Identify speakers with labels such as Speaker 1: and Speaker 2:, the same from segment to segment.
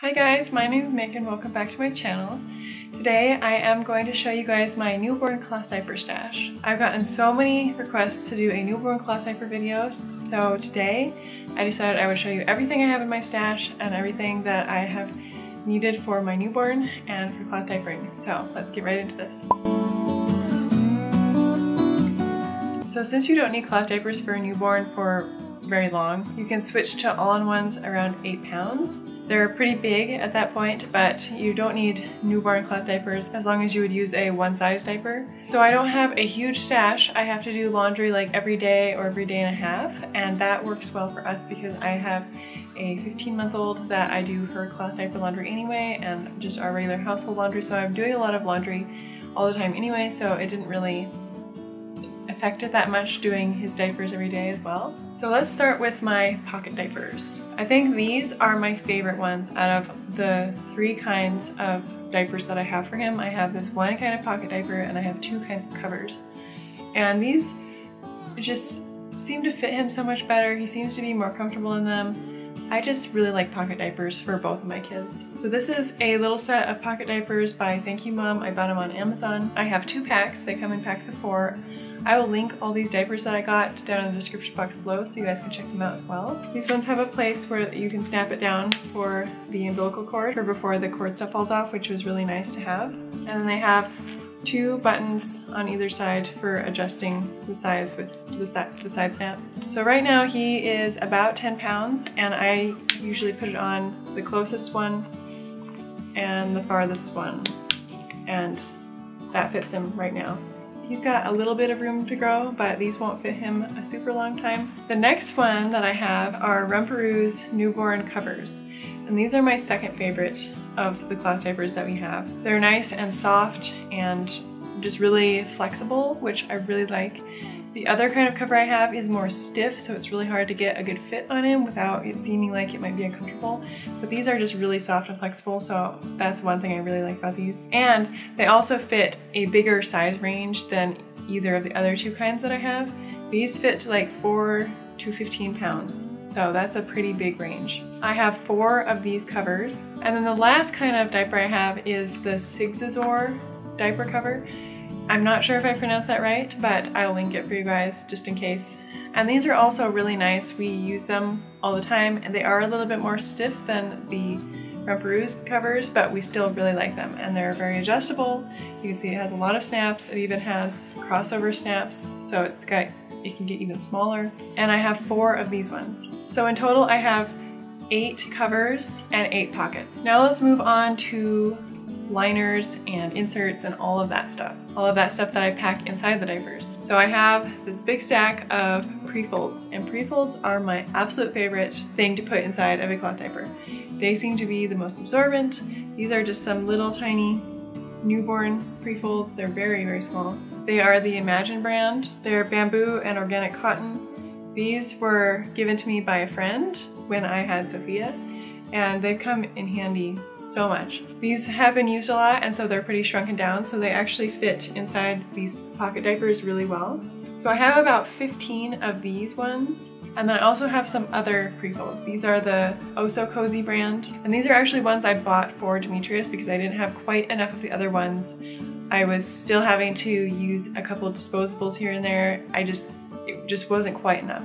Speaker 1: Hi guys, my name is Megan. Welcome back to my channel. Today I am going to show you guys my newborn cloth diaper stash. I've gotten so many requests to do a newborn cloth diaper video, so today I decided I would show you everything I have in my stash and everything that I have needed for my newborn and for cloth diapering. So let's get right into this. So since you don't need cloth diapers for a newborn for very long, you can switch to all-in-ones around 8 pounds. They're pretty big at that point, but you don't need newborn cloth diapers as long as you would use a one size diaper. So I don't have a huge stash. I have to do laundry like every day or every day and a half, and that works well for us because I have a 15 month old that I do her cloth diaper laundry anyway, and just our regular household laundry. So I'm doing a lot of laundry all the time anyway, so it didn't really affect it that much doing his diapers every day as well. So let's start with my pocket diapers. I think these are my favorite ones out of the three kinds of diapers that I have for him. I have this one kind of pocket diaper and I have two kinds of covers. And these just seem to fit him so much better. He seems to be more comfortable in them. I just really like pocket diapers for both of my kids. So this is a little set of pocket diapers by Thank You Mom. I bought them on Amazon. I have two packs. They come in packs of four. I will link all these diapers that I got down in the description box below so you guys can check them out as well. These ones have a place where you can snap it down for the umbilical cord or before the cord stuff falls off, which was really nice to have. And then they have two buttons on either side for adjusting the size with the, side, the side snap. So right now he is about 10 pounds and I usually put it on the closest one and the farthest one and that fits him right now. He's got a little bit of room to grow, but these won't fit him a super long time. The next one that I have are Rumparooz newborn covers. And these are my second favorite of the cloth diapers that we have. They're nice and soft and just really flexible, which I really like. The other kind of cover I have is more stiff, so it's really hard to get a good fit on him without it seeming like it might be uncomfortable. But these are just really soft and flexible, so that's one thing I really like about these. And they also fit a bigger size range than either of the other two kinds that I have. These fit to like 4 to 15 pounds, so that's a pretty big range. I have four of these covers, and then the last kind of diaper I have is the Sigzazor diaper cover. I'm not sure if I pronounced that right, but I'll link it for you guys just in case. And these are also really nice. We use them all the time and they are a little bit more stiff than the Rumparooz covers, but we still really like them and they're very adjustable. You can see it has a lot of snaps. It even has crossover snaps, so it's got it can get even smaller. And I have four of these ones. So in total I have eight covers and eight pockets. Now let's move on to liners and inserts and all of that stuff. All of that stuff that I pack inside the diapers. So I have this big stack of pre-folds and pre-folds are my absolute favorite thing to put inside of a cloth diaper. They seem to be the most absorbent. These are just some little tiny newborn pre-folds. They're very, very small. They are the Imagine brand. They're bamboo and organic cotton. These were given to me by a friend when I had Sophia and they've come in handy so much. These have been used a lot and so they're pretty shrunken down so they actually fit inside these pocket diapers really well. So I have about 15 of these ones and then I also have some other pre-folds. These are the Oh So Cozy brand and these are actually ones I bought for Demetrius because I didn't have quite enough of the other ones. I was still having to use a couple of disposables here and there. I just, it just wasn't quite enough.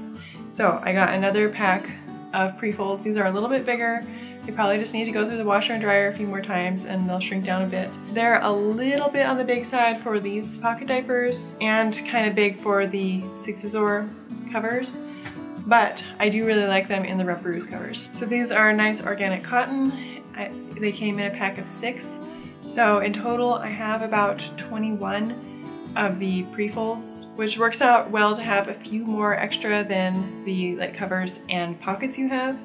Speaker 1: So I got another pack of pre-folds. These are a little bit bigger. They probably just need to go through the washer and dryer a few more times and they'll shrink down a bit. They're a little bit on the big side for these pocket diapers and kind of big for the Sigzazor covers, but I do really like them in the Rumparooz covers. So these are nice organic cotton. I, they came in a pack of six. So in total I have about 21 of the pre-folds, which works out well to have a few more extra than the like covers and pockets you have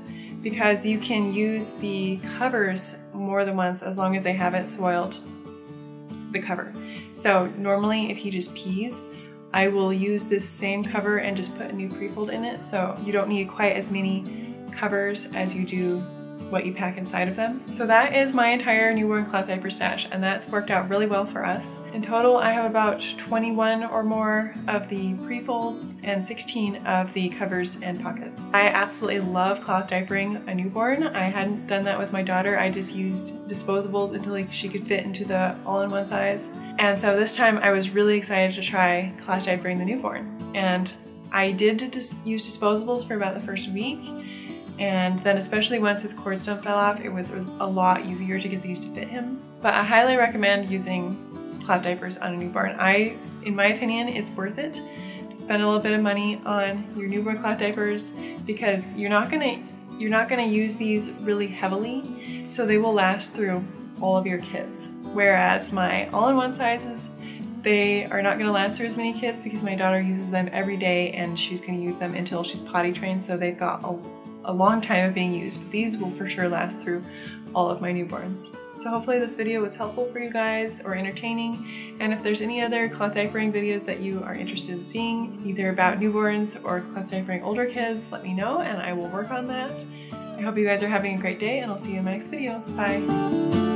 Speaker 1: because you can use the covers more than once as long as they haven't soiled the cover. So normally if you just pees, I will use this same cover and just put a new pre-fold in it so you don't need quite as many covers as you do what you pack inside of them. So that is my entire newborn cloth diaper stash and that's worked out really well for us. In total I have about 21 or more of the pre-folds and 16 of the covers and pockets. I absolutely love cloth diapering a newborn. I hadn't done that with my daughter. I just used disposables until like, she could fit into the all-in-one size. And so this time I was really excited to try cloth diapering the newborn. And I did dis use disposables for about the first week and then especially once his cord stump fell off, it was a lot easier to get these to fit him. But I highly recommend using cloth diapers on a newborn. I, in my opinion, it's worth it to spend a little bit of money on your newborn cloth diapers because you're not gonna you're not gonna use these really heavily, so they will last through all of your kids. Whereas my all-in-one sizes, they are not gonna last through as many kids because my daughter uses them every day and she's gonna use them until she's potty trained, so they've got a a long time of being used. These will for sure last through all of my newborns. So hopefully this video was helpful for you guys or entertaining. And if there's any other cloth diapering videos that you are interested in seeing, either about newborns or cloth diapering older kids, let me know and I will work on that. I hope you guys are having a great day and I'll see you in my next video. Bye!